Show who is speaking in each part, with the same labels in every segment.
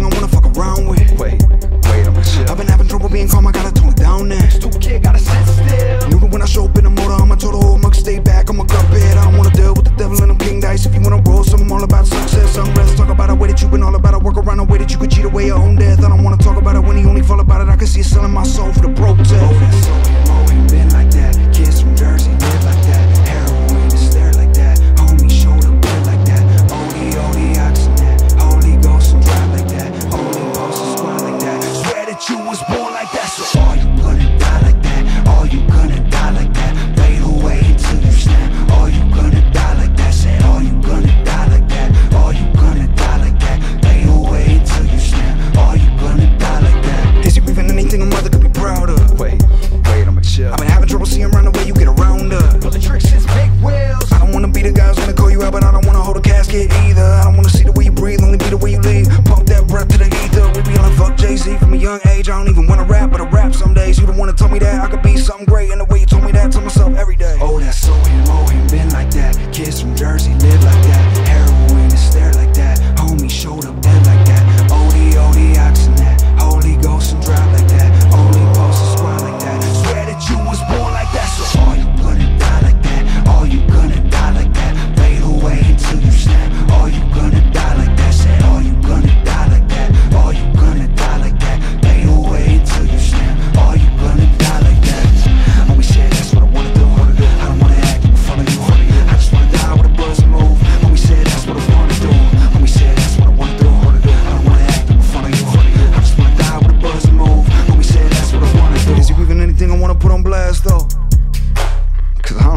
Speaker 1: I wanna fuck around with.
Speaker 2: Wait, wait, I'ma chill.
Speaker 1: I've been having trouble being calm, I gotta tone it down now.
Speaker 2: Stupid kid, gotta sit still.
Speaker 1: Knew that when I show up in the motor, I'ma tell the whole mug stay back. I'm a bed. I don't wanna deal with the devil and them king dice. If you wanna roll, some I'm all about success. Unrest, talk about a way that you've been all about it. Work around a way that you could cheat away your own death. I don't wanna talk about it when he only fall about it. I can see it selling my soul young age. I don't even wanna rap, but I rap some days. You don't wanna tell me that I could be something great, in the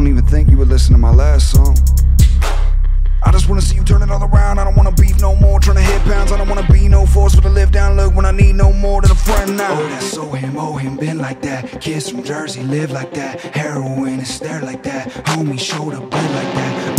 Speaker 1: don't even think you would listen to my last song. I just wanna see you turn it all around. I don't wanna beef no more, trying to hit pounds. I don't wanna be no force with a live down look when I need no more than a friend now. Oh, that's so him, oh him, been like that. Kids from Jersey live like that. Heroin is there like that. Homie showed up like that.